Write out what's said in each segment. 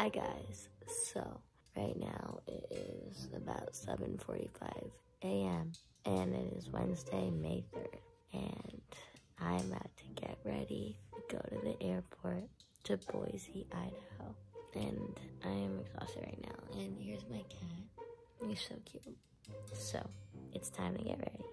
Hi guys, so right now it is about 7.45 a.m. and it is Wednesday, May 3rd and I'm about to get ready to go to the airport to Boise, Idaho and I am exhausted right now and here's my cat, he's so cute. So it's time to get ready.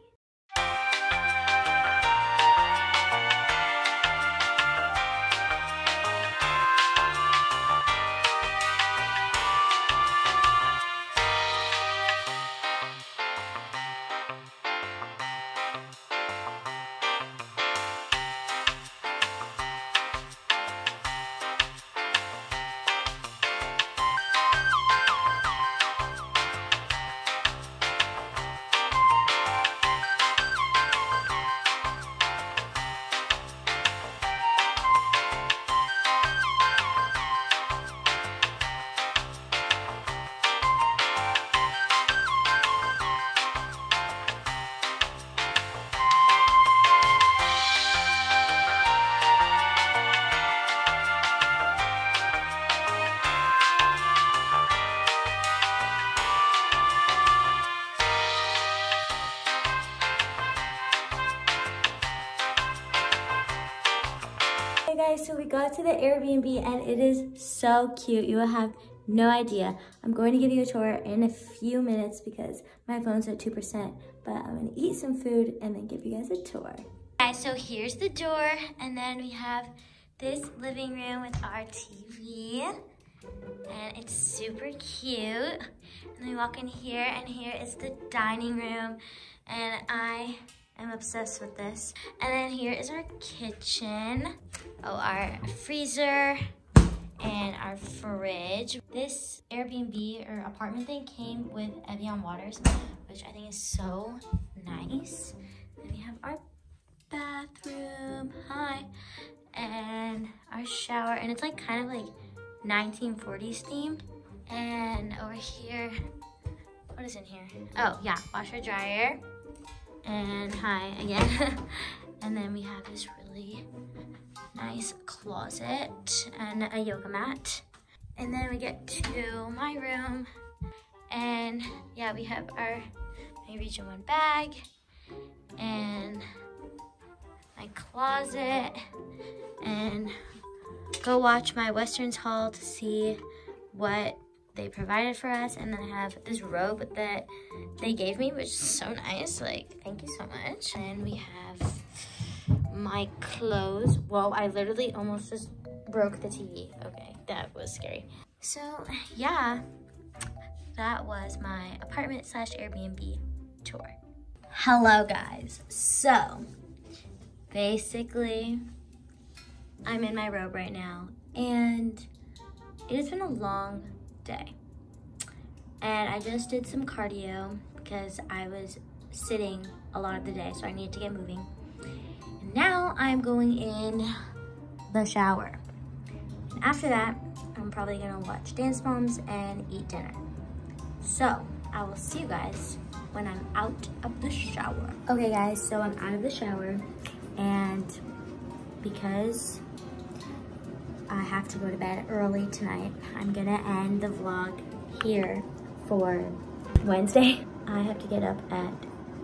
Guys, so we got to the Airbnb and it is so cute. You will have no idea. I'm going to give you a tour in a few minutes because my phone's at 2%, but I'm gonna eat some food and then give you guys a tour. Guys, so here's the door and then we have this living room with our TV and it's super cute. And we walk in here and here is the dining room and I am obsessed with this. And then here is our kitchen. Oh, our freezer and our fridge. This Airbnb or apartment thing came with Evian waters, which I think is so nice. Then we have our bathroom, hi, and our shower, and it's like kind of like 1940s themed. And over here, what is in here? Oh yeah, washer dryer, and hi again. and then we have this really nice closet and a yoga mat. And then we get to my room and yeah, we have our my Region 1 bag and my closet and go watch my Westerns haul to see what they provided for us and then I have this robe that they gave me which is so nice like thank you so much and we have my clothes. Whoa, I literally almost just broke the TV. Okay, that was scary. So yeah, that was my apartment slash Airbnb tour. Hello guys. So basically, I'm in my robe right now and it has been a long day. And I just did some cardio because I was sitting a lot of the day, so I need to get moving. Now I'm going in the shower. After that, I'm probably gonna watch Dance Moms and eat dinner. So, I will see you guys when I'm out of the shower. Okay guys, so I'm out of the shower and because I have to go to bed early tonight, I'm gonna end the vlog here for Wednesday. I have to get up at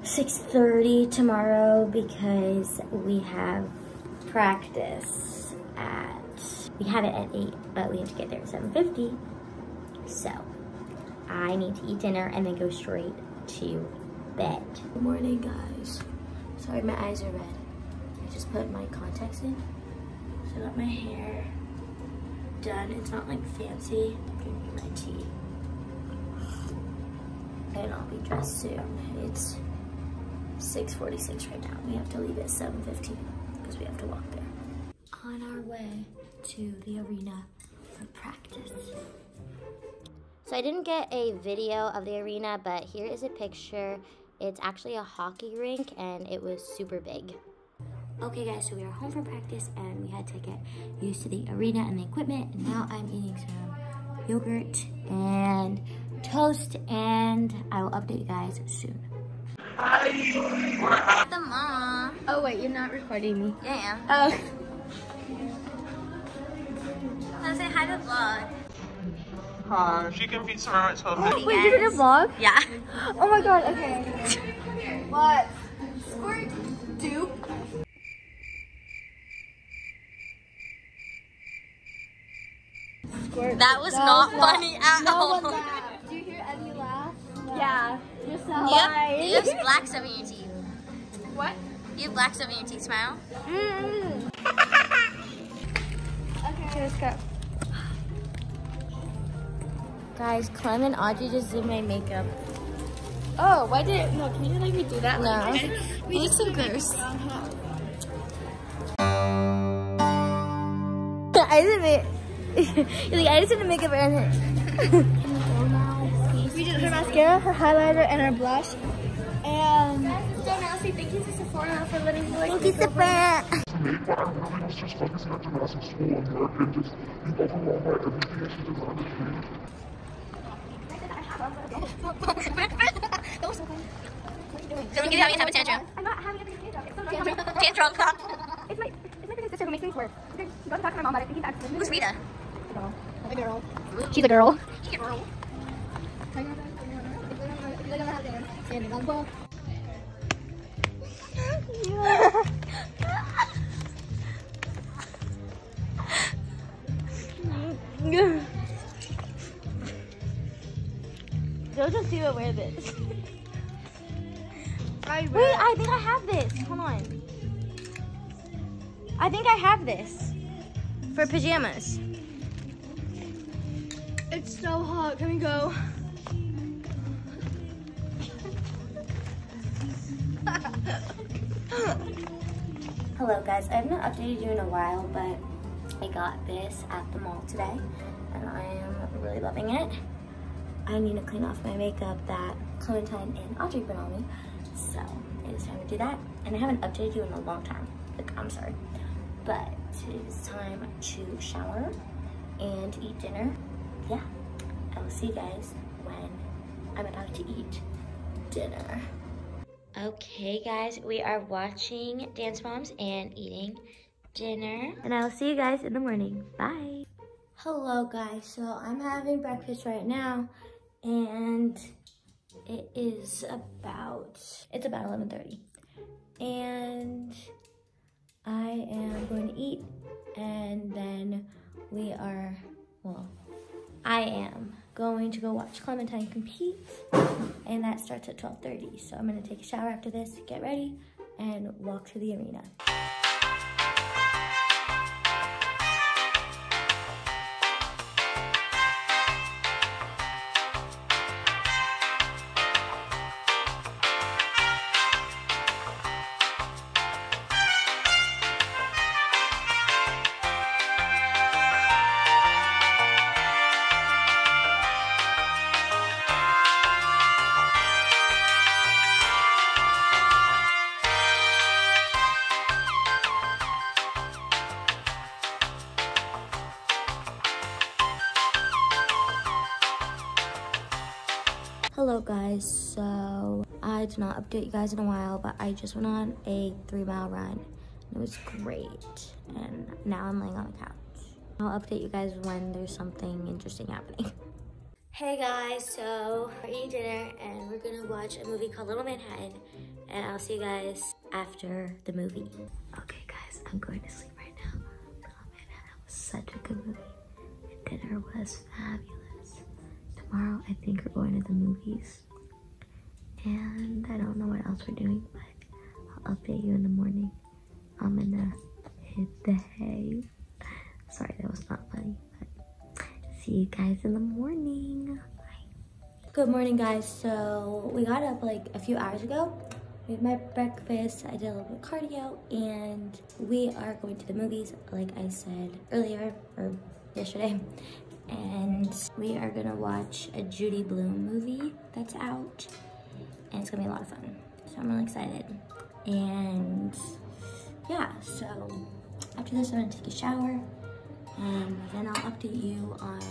6.30 tomorrow because we have practice at, we have it at 8, but we have to get there at 7.50. So, I need to eat dinner and then go straight to bed. Good morning, guys. Sorry, my eyes are red. I just put my contacts in. So I got my hair done. It's not like fancy. I'm drinking my tea. And I'll be dressed soon. It's 6.46 right now. We have to leave at 7.15 because we have to walk there. On our way to the arena for practice. So I didn't get a video of the arena, but here is a picture. It's actually a hockey rink and it was super big. Okay guys, so we are home from practice and we had to get used to the arena and the equipment. And now I'm eating some yogurt and toast and I will update you guys soon. The mom. Oh wait, you're not recording me. Yeah, Oh. I am. say hi to vlog. Uh, she can feed some at 12 Wait, you're gonna vlog? Yeah. Oh my god, okay. What? Squirt dupe. Squirt. That was not funny at No all. one laughed. Do you hear Eddie laugh? Yeah. Yourself. You have, you have black stuff in your teeth. What? You have black stuff in your teeth. Smile. Mm-hmm. Okay, let's go. Guys, Clem and Audrey just did my makeup. Oh, why did it? No, can you like me do that? No. we look so gross. I didn't make You're like, I just didn't make it around her. We did her mascara, her highlighter, and her blush. And so now say thank you to Sephora for letting me like. Thank you, Sephora. me, but I really was just focusing on gymnastics school and work and just being overwhelmed by everything that she designed to do. Someone give you having a tantrum. I'm not having a tantrum. It's so normal. Tantrum. Stop. It's my, it's my big sister who makes things worse. Okay, go talk to my mom about it. I think he's actually Who's Rita? a girl. She's a girl. Jojo see what wear this. I Wait, I think I have this. Hold on. I think I have this for pajamas. It's so hot. Can we go? Hello guys, I have not updated you in a while, but I got this at the mall today and I am really loving it. I need to clean off my makeup that Clementine and Audrey put on me, so it is time to do that. And I haven't updated you in a long time, like I'm sorry. But it is time to shower and eat dinner. Yeah, I will see you guys when I'm about to eat dinner. Okay, guys, we are watching Dance Moms and eating dinner. And I will see you guys in the morning. Bye. Hello, guys. So I'm having breakfast right now, and it is about it's about 11:30, and I am going to eat, and then we are well. I am going to go watch Clementine compete, and that starts at 12.30. So I'm gonna take a shower after this, get ready, and walk to the arena. Hello guys, so I did not update you guys in a while, but I just went on a three mile run. It was great, and now I'm laying on the couch. I'll update you guys when there's something interesting happening. Hey guys, so we're eating dinner and we're gonna watch a movie called Little Manhattan, and I'll see you guys after the movie. Okay guys, I'm going to sleep right now. Little Manhattan was such a good movie, dinner was fabulous. Tomorrow, I think we're going to the movies. And I don't know what else we're doing, but I'll update you in the morning. I'm gonna hit the hay. Sorry, that was not funny, but see you guys in the morning. Bye. Good morning, guys. So we got up like a few hours ago. We my breakfast, I did a little bit of cardio, and we are going to the movies, like I said earlier, or yesterday and we are gonna watch a Judy Blume movie that's out, and it's gonna be a lot of fun. So I'm really excited. And yeah, so after this, I'm gonna take a shower, and then I'll update you on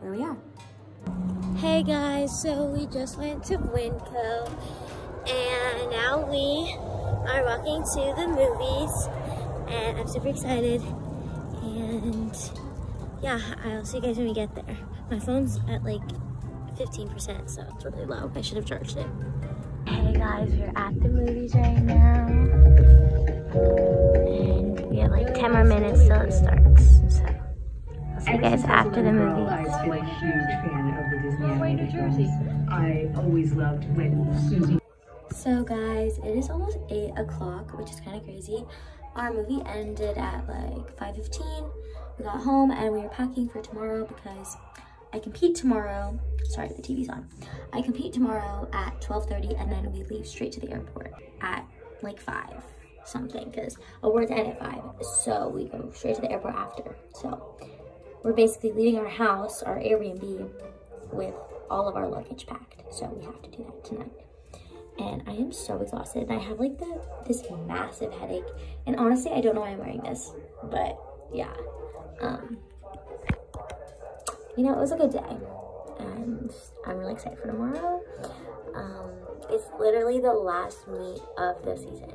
where we are. Hey guys, so we just went to Winco, and now we are walking to the movies, and I'm super excited. And yeah, I'll see you guys when we get there. My phone's at like 15%, so it's really low. I should have charged it. Hey guys, we're at the movies right now. And we have like 10 more minutes till it starts. So I'll see you guys after the movie. I've been a huge fan of the Disney animated films. I always loved when Susie So guys, it is almost 8 o'clock, which is kind of crazy. Our movie ended at like 5.15. We got home and we were packing for tomorrow because I compete tomorrow. Sorry, the TV's on. I compete tomorrow at 12.30 and then we leave straight to the airport at like 5 something because oh, awards end at 5. So we go straight to the airport after. So we're basically leaving our house, our Airbnb, with all of our luggage packed. So we have to do that tonight and I am so exhausted. And I have like the this massive headache. And honestly, I don't know why I'm wearing this, but yeah. Um, you know, it was a good day, and I'm really excited for tomorrow. Um, it's literally the last meet of the season.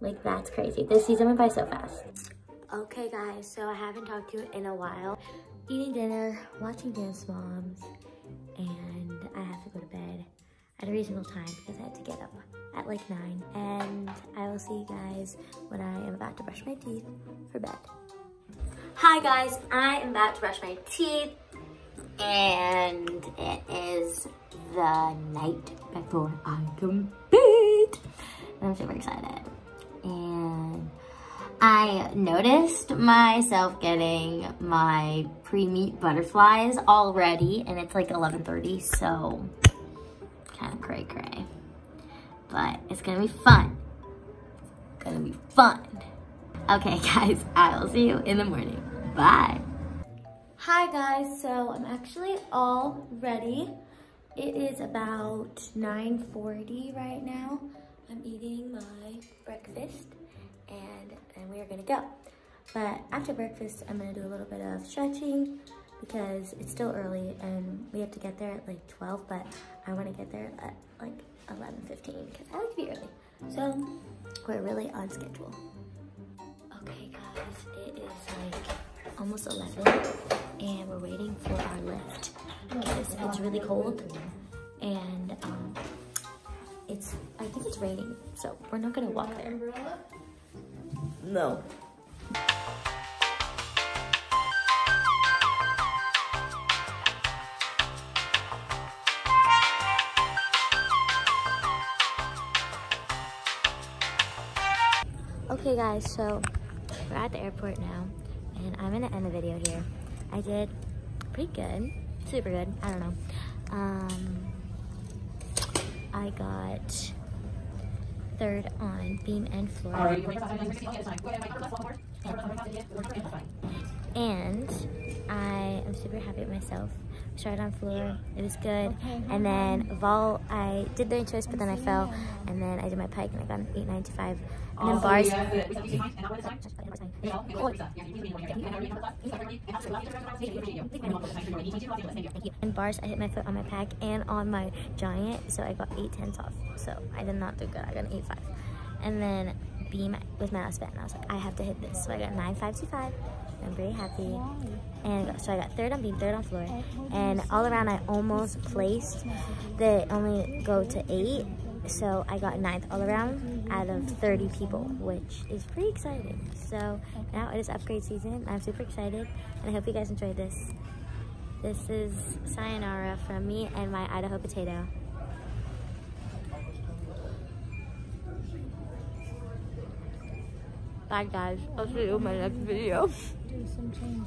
Like that's crazy. This season went by so fast. Okay, guys. So I haven't talked to you in a while. Eating dinner, watching Dance Moms, and at a reasonable time because I had to get up at like 9. And I will see you guys when I am about to brush my teeth for bed. Hi guys, I am about to brush my teeth and it is the night before I compete. And I'm super excited. And I noticed myself getting my pre-meet butterflies already and it's like 11.30 so cray cray. But it's gonna be fun. It's gonna be fun. Okay guys, I will see you in the morning. Bye. Hi guys, so I'm actually all ready. It is about 9.40 right now. I'm eating my breakfast and then we are gonna go. But after breakfast, I'm gonna do a little bit of stretching because it's still early and we have to get there at like 12, but I wanna get there at like 11.15 because I like to be early. So we're really on schedule. Okay guys, it is like almost 11 and we're waiting for our lift because it's really cold and um, it's, I think it's raining, so we're not gonna walk there. No. Okay guys, so we're at the airport now and I'm gonna end the video here. I did pretty good, super good, I don't know. Um, I got third on beam and floor. And I am super happy with myself. Started on floor, it was good. And then vault, I did the choice, but then I fell. And then I did my pike and I got an 895. And then bars. And bars, I hit my foot on my pack and on my giant, so I got eight tenths off. So I did not do good. I got an eight five. And then beam with my last bet, and I was like, I have to hit this. So I got nine five two five. I'm very happy. And so I got third on beam, third on floor. And all around I almost placed. They only go to eight. So I got ninth all around out of 30 people, which is pretty exciting. So now it is upgrade season. I'm super excited and I hope you guys enjoyed this. This is sayonara from me and my Idaho potato. Bye guys. I'll see you in my next video. see some changes.